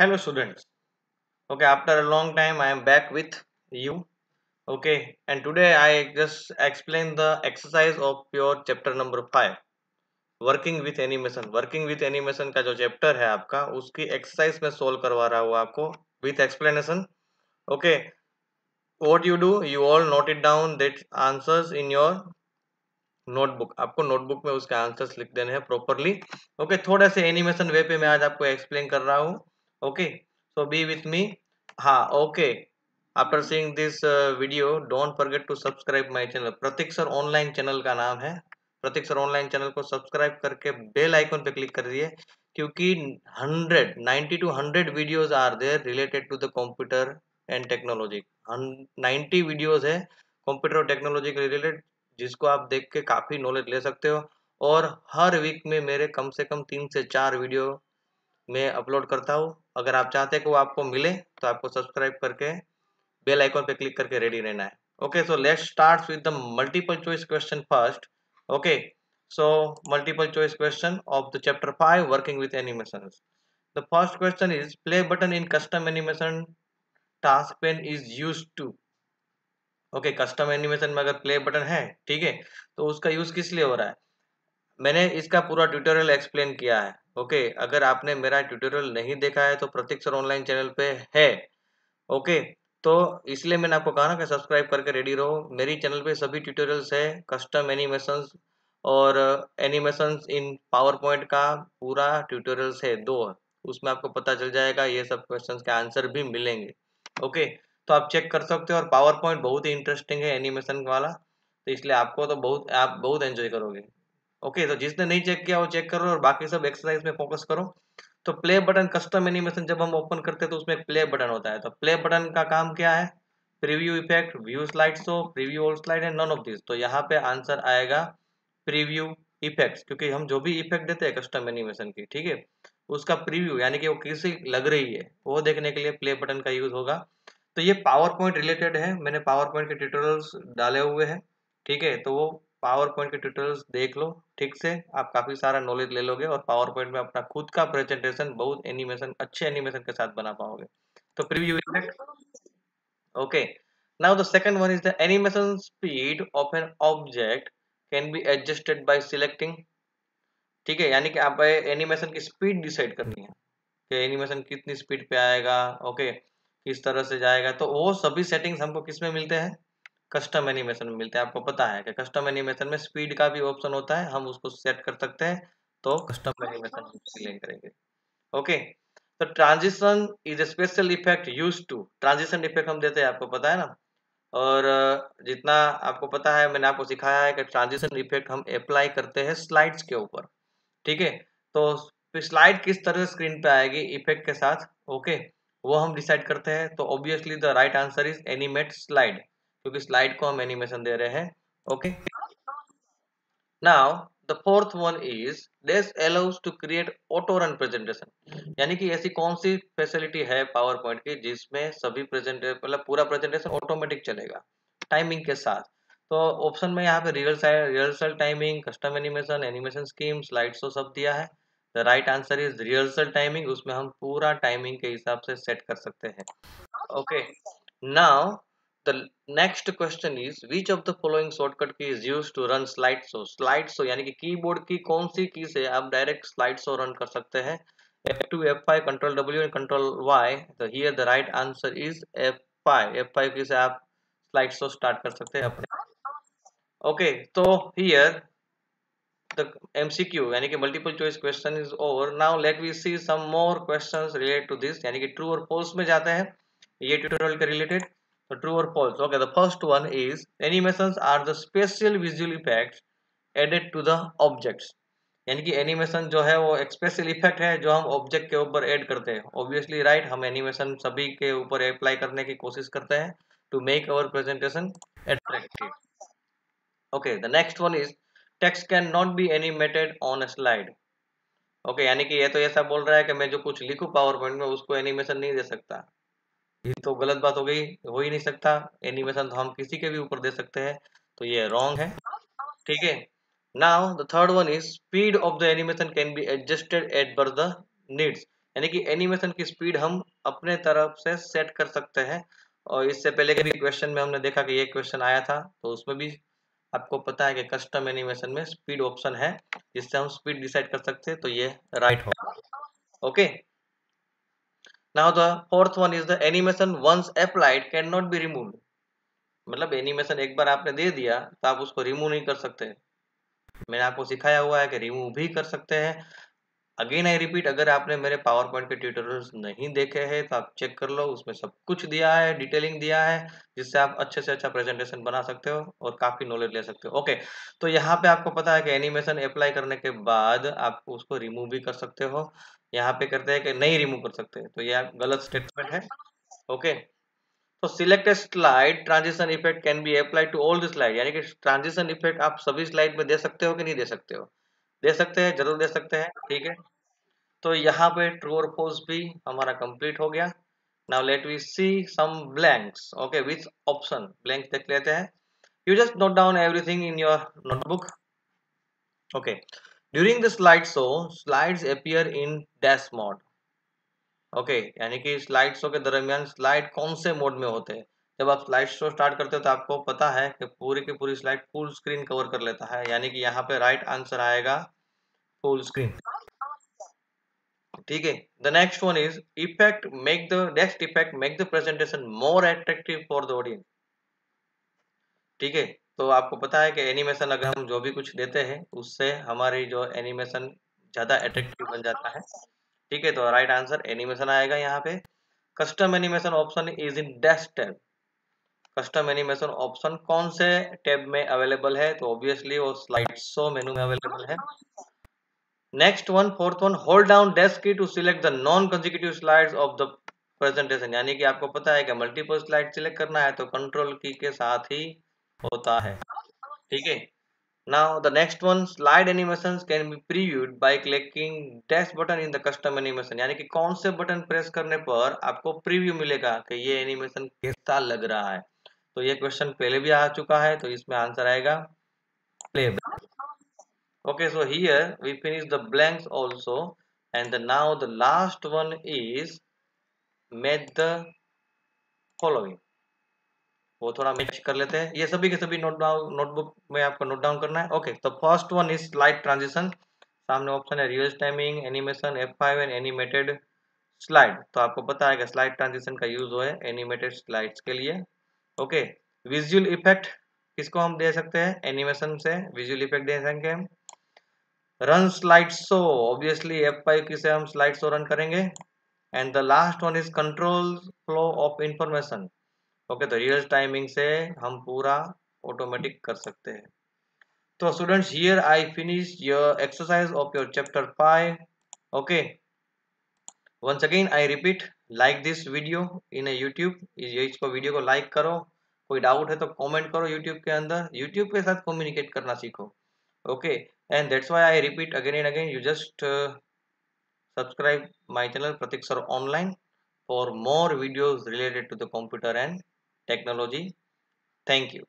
Hello students. Okay, after a long time I am back with you. Okay, and today I just explain the exercise of your chapter number 5 working with animation working with animation का जो chapter है आपका उसकी exercise में solve करवा रहा हूँ आपको with explanation okay what you do you all note it down that answers in your notebook आपको नोटबुक में उसके आंसर्स लिख देने हैं प्रॉपरली ओके okay, थोड़ा से एनिमेशन वे पे मैं आज आपको एक्सप्लेन कर रहा हूँ okay so be with me हाँ okay after seeing this video don't forget to subscribe my channel Pratik sir online channel का नाम है। प्रतीक सर ऑनलाइन चैनल को सब्सक्राइब करके बेल आइकन पे क्लिक कर दिए क्योंकि 100 90 two 100 videos are there related to the computer and technology 90 videos है कंप्यूटर और टेक्नोलॉजी के रिलेटेड जिसको आप देख के काफ़ी नॉलेज ले सकते हो। और हर वीक में मेरे कम से कम तीन से चार वीडियो मैं अपलोड करता हूँ। अगर आप चाहते हैं कि वो आपको मिले तो आपको सब्सक्राइब करके बेल आइकॉन पे क्लिक करके रेडी रहना है। Okay so let's start with the multiple choice question first okay so multiple choice question of the chapter five working with animation the first question is play button in custom animation task pane is use to okay custom animation में अगर play button है, ठीक है तो उसका use किस लिए हो रहा है? मैंने इसका पूरा ट्यूटोरियल एक्सप्लेन किया है। ओके, अगर आपने मेरा ट्यूटोरियल नहीं देखा है तो प्रतीक सर ऑनलाइन चैनल पे है, ओके तो इसलिए मैंने आपको कहा ना कि सब्सक्राइब करके रेडी रहो। मेरी चैनल पे सभी ट्यूटोरियल्स है, कस्टम एनिमेशंस और एनिमेशन इन पावर पॉइंट का पूरा ट्यूटोरियल्स है, दो। उसमें आपको पता चल जाएगा, ये सब क्वेश्चन के आंसर भी मिलेंगे, ओके तो आप चेक कर सकते हो और पावर पॉइंट बहुत ही इंटरेस्टिंग है एनिमेशन वाला तो इसलिए आपको तो बहुत, आप बहुत एंजॉय करोगे। ओके तो जिसने नहीं चेक किया, वो चेक करो और बाकी सब एक्सरसाइज में फोकस करो। तो प्ले बटन कस्टम एनिमेशन जब हम ओपन करते हैं तो उसमें एक प्ले बटन होता है। तो प्ले बटन का काम क्या है? Preview effect view slide show preview old slide and none of this तो यहाँ पे आंसर आएगा प्रीव्यू इफेक्ट्स क्योंकि हम जो भी इफ़ेक्ट देते हैं कस्टम एनिमेशन की, ठीक है? उसका प्रीव्यू यानी कि वो किसी लग रही है, वो देखने के लिए प्ले बटन का यूज़ होगा। तो ये पावर पॉइंट रिलेटेड है। मैंने पावर पॉइंट के ट्यूटोरियल्स डाले हुए हैं, ठीक है? तो वो पावर पॉइंट के ट्यूटोरियल्स देख लो ठीक से आप काफ़ी सारा नॉलेज ले लोगे और पावर पॉइंट में अपना खुद का प्रेजेंटेशन बहुत एनिमेशन अच्छे एनिमेशन के साथ बना पाओगे। तो preview okay now the second one is the animation speed of an object can be adjusted by selecting ठीक है यानी कि आप एनिमेशन की स्पीड डिसाइड करनी है कि एनिमेशन कितनी स्पीड पे आएगा ओके okay, किस तरह से जाएगा तो वो सभी सेटिंग्स हमको किसमें मिलते हैं? कस्टम एनिमेशन में मिलते हैं आपको पता है कि कस्टम एनिमेशन में स्पीड का भी ऑप्शन होता है हम उसको सेट कर सकते हैं तो कस्टम एनिमेशन सिलेक्ट करेंगे। ओके तो transition is special effect use to transition effect हम देते हैं आपको पता है ना? और जितना आपको पता है मैंने आपको सिखाया है कि ट्रांजिशन इफ़ेक्ट हम अप्लाई करते हैं स्लाइड्स के ऊपर ठीक है? तो स्लाइड किस तरह स्क्रीन पे आएगी इफ़ेक्ट के साथ ओके वो हम डिसाइड करते हैं तो obviously the right answer is animate slide क्योंकि स्लाइड को हम एनिमेशन दे रहे हैं। Okay now the fourth one is this allows to create auto run presentation यानी कि ऐसी कौन सी फैसिलिटी है पावर पॉइंट की जिसमें सभी प्रेजेंटेशन मतलब पूरा प्रेजेंटेशन ऑटोमेटिक चलेगा टाइमिंग के साथ। तो ऑप्शन में यहाँ पे real rehearsal timing custom animation animation scheme slide show सब दिया है। The right answer is rehearsal timing उसमें हम पूरा टाइमिंग के हिसाब से सेट कर सकते हैं। Okay now the next question is which of the following shortcut key is use to run slide show slide show यानी कि कीबोर्ड की कौन सी की से आप डायरेक्ट स्लाइड शो रन कर सकते हैं F2, F5, Control W and Control Y. So here the right answer is F5. F5 की से आप स्लाइड शो स्टार्ट कर सकते हैं अपने ओके तो here the MCQ यानी कि multiple choice question is over. Now let me see some more questions related to this यानी कि true और false में जाते हैं ये tutorial के related तो true or false. Okay, the first one is animations are the special visual effects added to the objects. यानी कि एनिमेशन जो है वो एक स्पेशल इफ़ेक्ट है जो हम ऑब्जेक्ट के ऊपर ऐड करते हैं ऑब्वियसली राइट हम एनिमेशन सभी के ऊपर अप्लाई करने की कोशिश करते हैं to make our presentation attractive okay the next one is text can not be animated on a slide okay यानी कि ये तो ऐसा बोल रहा है कि मैं जो कुछ लिखूं पावर पॉइंट में उसको एनिमेशन नहीं दे सकता ये तो गलत बात हो गई, हो ही नहीं सकता। एनिमेशन तो हम किसी के भी ऊपर दे सकते हैं तो ये रॉन्ग है। ठीक है? Now the third one is speed of the animation can be adjusted at per the needs यानी कि एनिमेशन की स्पीड हम अपने तरफ़ से सेट कर सकते हैं। और इससे पहले के भी क्वेश्चन में हमने देखा कि ये क्वेश्चन आया था तो उसमें भी आपको पता है कि कस्टम एनिमेशन में स्पीड ऑप्शन है, जिससे हम स्पीड डिसाइड कर सकते हैं तो ये राइट होगा। Okay now the the fourth one is the animation once applied cannot be removed. मतलब एनिमेशन एक बार आपने दे दिया तो आप उसको रिमूव नहीं कर सकते। मैंने आपको सिखाया हुआ है कि रिमूव भी कर सकते हैं। अगेन आई रिपीट अगर आपने मेरे पावर पॉइंट के ट्यूटोरियल्स नहीं देखे हैं तो आप चेक कर लो, उसमें सब कुछ दिया है डिटेलिंग दिया है, जिससे आप अच्छे से अच्छा प्रेजेंटेशन बना सकते हो और काफ़ी नॉलेज ले सकते हो। ओके तो यहाँ पे आपको पता है कि एनिमेशन अप्लाई करने के बाद आप उसको रिमूव भी कर सकते हो। यहाँ पे करते हैं कि नहीं रिमूव कर सकते तो यह गलत स्टेटमेंट है। ओके तो select a slide transition effect can be apply to all the slide यानी कि ट्रांजिशन इफ़ेक्ट आप सभी स्लाइड में दे सकते हो कि नहीं दे सकते हो। दे सकते हैं, ज़रूर दे सकते हैं, ठीक है? तो यहाँ पे ट्रू और फॉल्स भी हमारा कंप्लीट हो गया। Now let we see some blanks okay which option blank देख लेते हैं। You just note down everything in your notebook okay during the slide show slides appear in dash mode okay यानी कि slide show के दरमियान slide कौन से mode में होते हैं? जब आप स्लाइड शो स्टार्ट करते हो तो आपको पता है कि पूरी की पूरी स्लाइड फुल स्क्रीन कवर कर लेता है। यानी कि यहाँ पे राइट आंसर आएगा फुल स्क्रीन ठीक है? The next one is effect make the next effect make the presentation more attractive for the audience ठीक है? तो आपको पता है कि एनिमेशन अगर हम जो भी कुछ देते हैं, उससे हमारी जो एनिमेशन ज़्यादा अट्रैक्टिव बन जाता है। ठीक है? तो राइट आंसर एनिमेशन आएगा यहाँ पे। Custom animation option is in desk tab custom animation option कौन से टैब में अवेलेबल है? तो ऑब्वियसली वो स्लाइड शो मेनू में अवेलेबल है। Next one fourth one hold down desk key to select the non consecutive slides of the presentation यानी कि आपको पता है कि मल्टीपल स्लाइड सिलेक्ट करना है तो कंट्रोल की के साथ ही होता है। ठीक है? Now the next one slide animation can be previewed by clicking dash button in the custom animation यानी कि कौन से बटन प्रेस करने पर आपको प्रीव्यू मिलेगा कि ये एनिमेशन कैसा लग रहा है। तो ये क्वेश्चन पहले भी आ चुका है तो इसमें आंसर आएगा। Play okay so here we finish the blanks also and the, now the last one is the following. वो थोड़ा मैच कर लेते हैं। ये सभी के सभी नोट डाउन नोटबुक में आपको नोट डाउन करना है। ओके तो first one is slide transition सामने ऑप्शन है real timing animation F5 and animated slide तो आपको पता है कि स्लाइड ट्रांजिशन का यूज़ हो है एनिमेटेड स्लाइड्स के लिए। ओके विजुअल इफ़ेक्ट किसको हम दे सकते हैं? एनिमेशन से विजुअल इफ़ेक्ट दे सकते हैं run slide show obviously F five key से हम स्लाइड शो रन करेंगे? And the last one is control flow of information okay तो रियल टाइमिंग से हम पूरा ऑटोमेटिक कर सकते हैं। तो students here I finish your exercise of your chapter five okay once again I repeat like this video in a YouTube इसको video को लाइक करो। कोई डाउट है तो कमेंट करो यूट्यूब के अंदर। यूट्यूब के साथ कम्युनिकेट करना सीखो। Okay and that's why I repeat again and again you just subscribe my channel Pratik sir online for more videos related to the computer and technology thank you